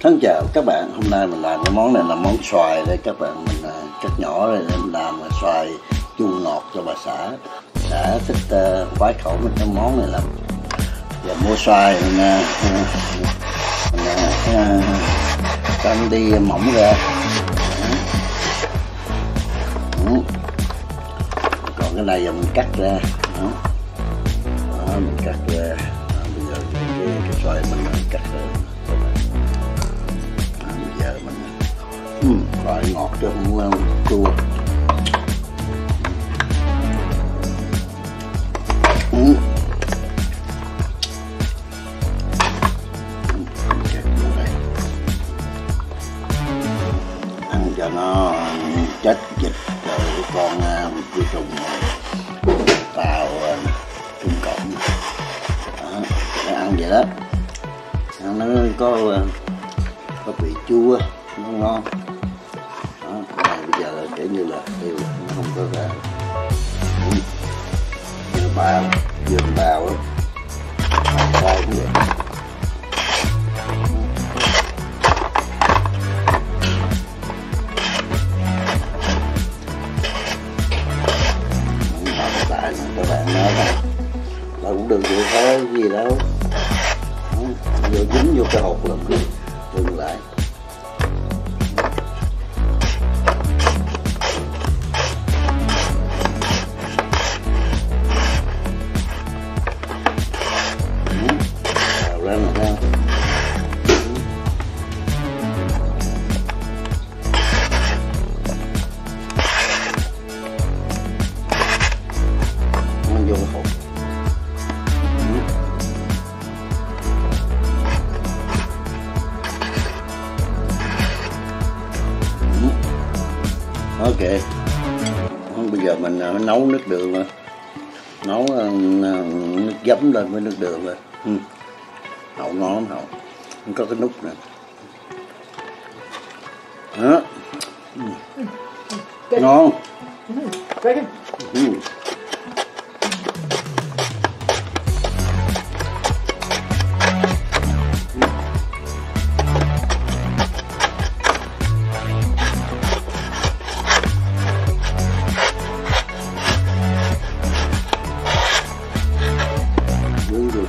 Thân chào các bạn, hôm nay mình làm cái món này là món xoài đây các bạn Mình à, cắt nhỏ rồi để mình làm xoài chua ngọt cho bà xã. Đã thích uh, khoái khẩu với cái món này lắm. Giờ mua xoài mình, uh, mình uh, canh đi mỏng ra. Ừ. Còn cái này giờ mình cắt ra. Đó. Đó, mình cắt ra. Đó, bây giờ cái, cái xoài mình cắt ra. Ừ, uhm, loại ngọt cho không uh, ờ, chua. Ừ. Ăn cho nó chết dịch rồi con ờ, vi trùng ờ, vào trung cộng. Đó, để ăn vậy đó. Ăn nó có có vị chua nó ngon giờ là giờ kiểu như là tiêu không có ra. Vừa bao vừa bao á sao cũng được tại các bạn nói là là cũng đừng vậy thôi gì đâu. Vừa dính vô cái hộp là cứ dừng lại cái hộp ok. Bây giờ mình uh, nấu nước đường rồi. Nấu uh, nước giấm lên với nước đường rồi. Ừ. hậu ngon lắm hậu. Không có cái nút nè. Đó. Ừ. ngon. Ừ.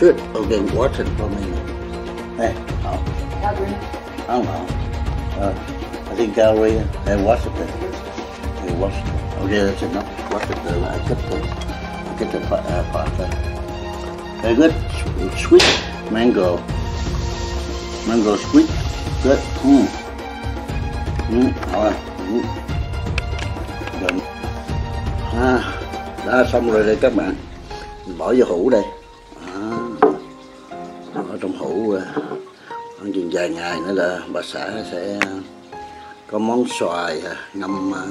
shit. ở cái quá trình của mình này I không know. Uh, I think gallery Hey, uh, watch it then. Hey, watch it. Okay, that's enough. Watch it there I get the, I get the uh, part there. Very good. Sweet mango. Mango sweet. Good. Mm. Mm. All right. Mm. Done. Ah, à, đã xong rồi đây các bạn bỏ vô hũ đây ở trong hũ ăn khoảng chừng vài ngày nữa là bà xã sẽ có món xoài ờ, ngâm ờ,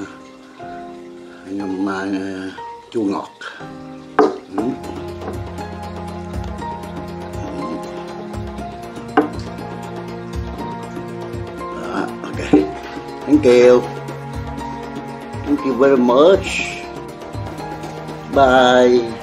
ngâm chua ngọt. Ừ. Đó, ok. Thank you. Thank you very much. Bye.